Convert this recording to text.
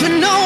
You know